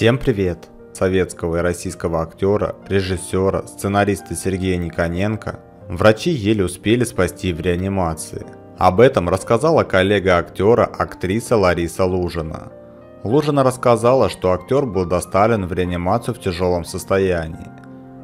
Всем привет! Советского и российского актера, режиссера, сценариста Сергея Никоненко врачи еле успели спасти в реанимации. Об этом рассказала коллега актера, актриса Лариса Лужина. Лужина рассказала, что актер был доставлен в реанимацию в тяжелом состоянии.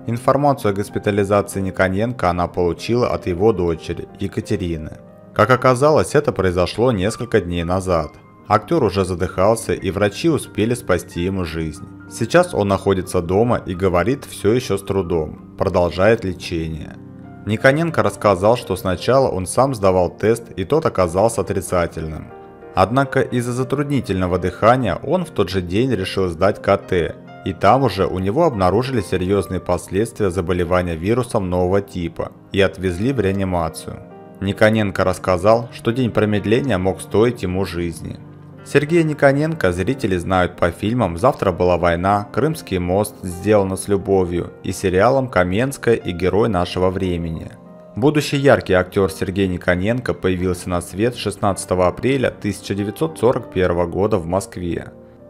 Информацию о госпитализации Никоненко она получила от его дочери Екатерины. Как оказалось, это произошло несколько дней назад – Актер уже задыхался, и врачи успели спасти ему жизнь. Сейчас он находится дома и говорит все еще с трудом, продолжает лечение. Никоненко рассказал, что сначала он сам сдавал тест, и тот оказался отрицательным. Однако из-за затруднительного дыхания он в тот же день решил сдать КТ, и там уже у него обнаружили серьезные последствия заболевания вирусом нового типа и отвезли в реанимацию. Никоненко рассказал, что день промедления мог стоить ему жизни. Сергея Никоненко зрители знают по фильмам «Завтра была война», «Крымский мост», «Сделано с любовью» и сериалам «Каменская» и «Герой нашего времени». Будущий яркий актер Сергей Никоненко появился на свет 16 апреля 1941 года в Москве.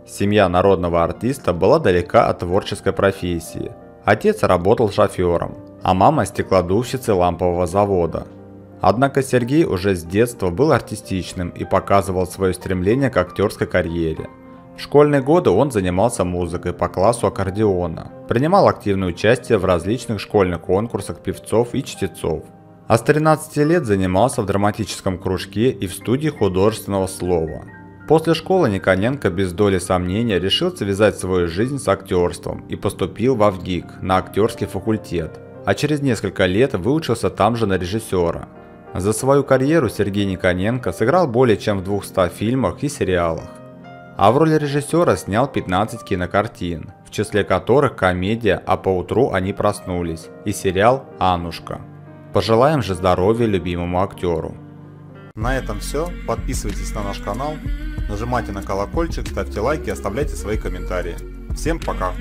Семья народного артиста была далека от творческой профессии. Отец работал шофером, а мама стеклодувщицей лампового завода – Однако Сергей уже с детства был артистичным и показывал свое стремление к актерской карьере. В школьные годы он занимался музыкой по классу аккордеона, принимал активное участие в различных школьных конкурсах певцов и чтецов. А с 13 лет занимался в драматическом кружке и в студии художественного слова. После школы Никоненко без доли сомнения решил связать свою жизнь с актерством и поступил в ВГИК на актерский факультет, а через несколько лет выучился там же на режиссера – за свою карьеру Сергей Никоненко сыграл более чем в 200 фильмах и сериалах. А в роли режиссера снял 15 кинокартин, в числе которых комедия «А поутру они проснулись» и сериал «Аннушка». Пожелаем же здоровья любимому актеру. На этом все. Подписывайтесь на наш канал, нажимайте на колокольчик, ставьте лайки, оставляйте свои комментарии. Всем пока!